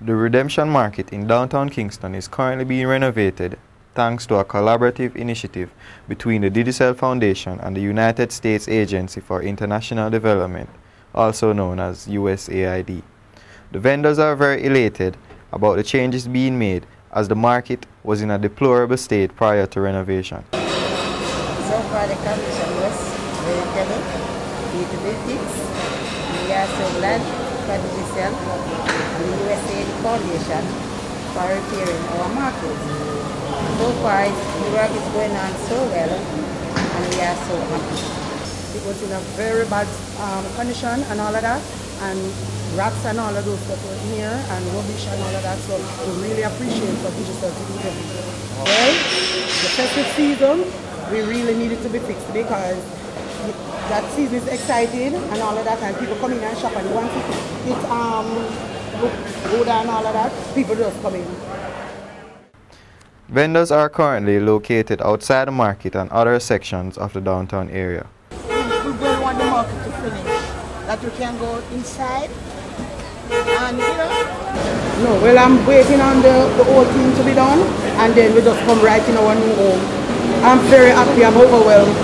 The Redemption Market in downtown Kingston is currently being renovated thanks to a collaborative initiative between the Digicel Foundation and the United States Agency for International Development, also known as USAID. The vendors are very elated about the changes being made as the market was in a deplorable state prior to renovation. So far the condition was very fixed, and we are so glad Digicel and the USAID Foundation for repairing our market. So far the work is going on so well and we are so happy. It was in a very bad um, condition and all of that and rats and all of those stuff were here and rubbish and all of that so we really appreciate what Digicel to do. Well, the festive season we really need it to be fixed because that season is exciting and all of that and people come in and shop and once it, it um, go down all of that, people just come in. Vendors are currently located outside the market and other sections of the downtown area. We don't want the market to finish, that we can go inside and you know. No, well I'm waiting on the, the whole thing to be done and then we just come right in our new home. I'm very happy, I'm overwhelmed.